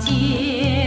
相